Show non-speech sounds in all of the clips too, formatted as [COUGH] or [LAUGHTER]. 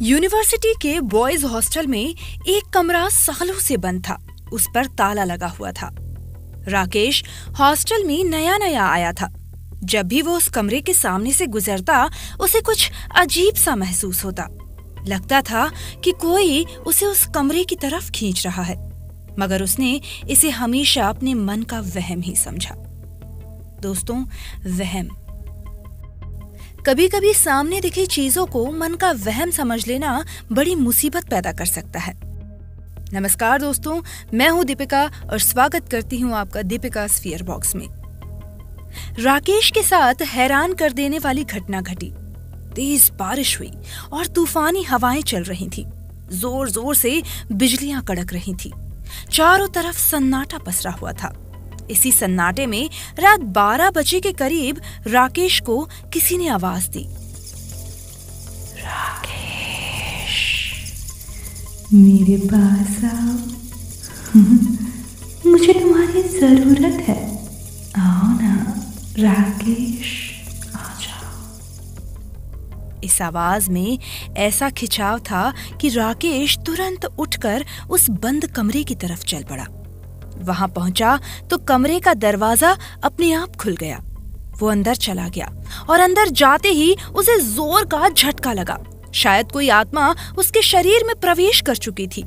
University के boys hostel में एक कमरा सालों से बंद था। उस पर ताला लगा हुआ था। राकेश हॉस्टल में नया नया आया था। जब भी वो उस कमरे के सामने से गुजरता, उसे कुछ अजीब सा महसूस होता। लगता था कि कोई उसे उस कमरे की तरफ़ खींच रहा है, मगर उसने इसे हमेशा अपने मन का वहम ही समझा। दोस्तों, वहम कभी कभी सामने दिखी चीज़ों को मन का वहम समझ लेना बड़ी मुसीबत पैदा कर सकता है। नमस्कार दोस्तों, मैं हूँ दीपिका और स्वागत करती हूँ आपका दीपिका स्फीयर बॉक्स में। राकेश के साथ हैरान कर देने वाली घटना घटी। तेज बारिश हुई और तूफानी हवाएँ चल रही थी। ज़ोर ज़ोर से बिजलियाँ कड़क रही थी। चारों तरफ़ सन्नाटा पसरा हुआ था। इसी सन्नाटे में रात 12 बजे के करीब राकेश को किसी ने आवाज़ दी। राकेश मेरे पास आओ। [LAUGHS] मुझे तुम्हारी ज़रूरत है। आओ ना राकेश आ जाओ। इस आवाज़ में ऐसा खिंचाव था कि राकेश तुरंत उठकर उस बंद कमरे की तरफ़ चल पड़ा। वहाँ पहुँचा तो कमरे का दरवाज़ा अपने आप खुल गया। वो अंदर चला गया और अंदर जाते ही उसे ज़ोर का झटका लगा। शायद कोई आत्मा उसके शरीर में प्रवेश कर चुकी थी।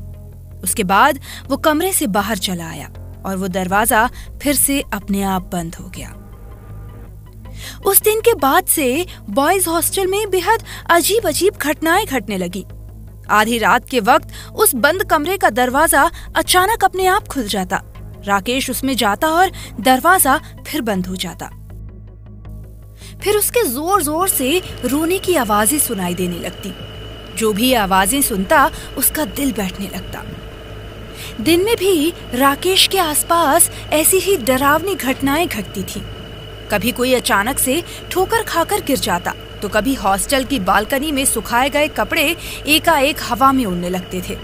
उसके बाद वो कमरे से बाहर चला आया और वो दरवाज़ा फिर से अपने आप बंद हो गया। उस दिन के बाद से बॉयज़ हॉस्टल में बेहद अजीब अजीब घटनाएँ घटने लगी। आधी रात के वक्त उस बंद कमरे का दरवाज़ा अचानक अपने आप खुल जाता। राकेश उसमें जाता और दरवाज़ा फिर बंद हो जाता। फिर उसके ज़ोर ज़ोर से रोने की आवाज़ें सुनाई देने लगती। जो भी आवाज़ें सुनता, उसका दिल बैठने लगता। दिन में भी राकेश के आसपास ऐसी ही डरावनी घटनाएँ घटती थी। कभी कोई अचानक से ठोकर खाकर गिर जाता तो कभी हॉस्टल की बालकनी में सुखाए गए कपड़े एकाएक हवा में उड़ने लगते थे।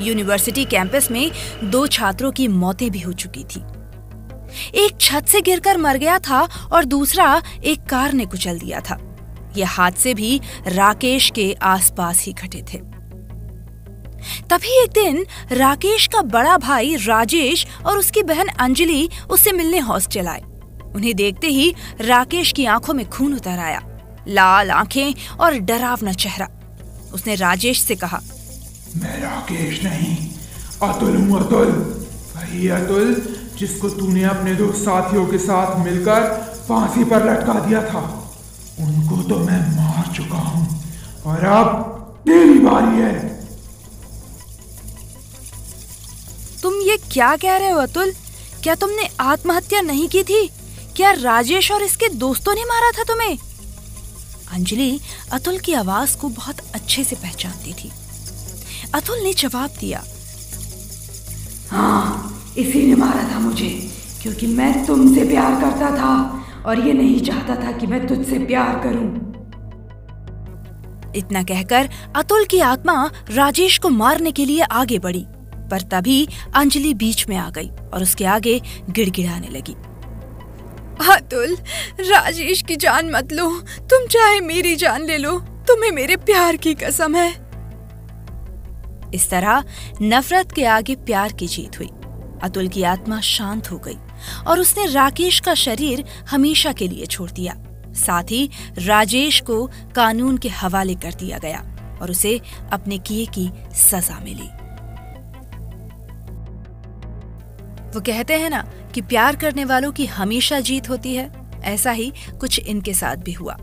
यूनिवर्सिटी कैंपस में दो छात्रों की मौतें भी हो चुकी थी। एक छत से गिरकर मर गया था और दूसरा एक कार ने कुचल दिया था। ये हादसे भी राकेश के आसपास ही घटे थे। तभी एक दिन राकेश का बड़ा भाई राजेश और उसकी बहन अंजलि उससे मिलने हॉस्टल आए। उन्हें देखते ही राकेश की आँखों में खून उतर आया। लाल आँखें और डरावना चेहरा। उसने राजेश से कहा मैं राकेश नहीं, अतुल हूँ अतुल वही अतुल जिसको तूने अपने दो साथियों के साथ मिलकर फांसी पर लटका दिया था, उनको तो मैं मार चुका हूँ, और अब तेरी बारी है। तुम ये क्या कह रहे हो अतुल? क्या तुमने आत्महत्या नहीं की थी? क्या राजेश और इसके दोस्तों ने मारा था तुम्हें? अंजलि, अतुल की आवाज़ को बहुत अच्छे से पहचानती थी। अतुल ने जवाब दिया। हाँ इसी ने मारा था मुझे क्योंकि मैं तुमसे प्यार करता था और ये नहीं चाहता था कि मैं तुझसे प्यार करूँ। इतना कहकर अतुल की आत्मा राजेश को मारने के लिए आगे बढ़ी पर तभी अंजलि बीच में आ गई और उसके आगे गिड़गिड़ाने लगी। अतुल राजेश की जान मत लो। तुम चाहे मेरी जान ले लो तुम्हें मेरे प्यार की कसम है। इस तरह नफरत के आगे प्यार की जीत हुई। अतुल की आत्मा शांत हो गई और उसने राकेश का शरीर हमेशा के लिए छोड़ दिया। साथ ही राजेश को कानून के हवाले कर दिया गया और उसे अपने किए की सजा मिली। वो कहते हैं ना कि प्यार करने वालों की हमेशा जीत होती है। ऐसा ही कुछ इनके साथ भी हुआ।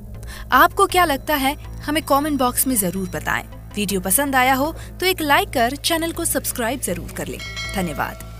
आपको क्या लगता है? हमें कमेंट बॉक्स में ज़रूर बताएँ। वीडियो पसंद आया हो तो एक लाइक कर चैनल को सब्सक्राइब ज़रूर कर ले। धन्यवाद।